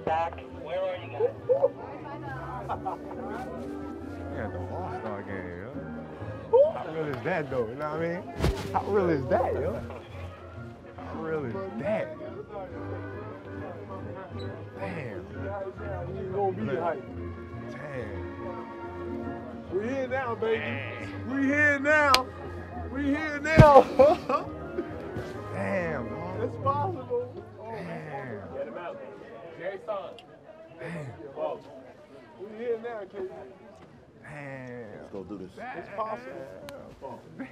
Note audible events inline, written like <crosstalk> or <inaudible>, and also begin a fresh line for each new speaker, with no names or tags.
credential back. Where are you guys?
Yeah, the All-Star game, yo. How real is that, though? You know what I mean? How real is that, yo? How real is that? Damn.
You gonna be hype.
Damn.
We here now, baby.
Damn.
We here now. We here now. <laughs>
Damn,
it's possible. Jerry Son.
Damn.
We here now, KG.
Damn.
Let's go do this.
It's possible.
Damn.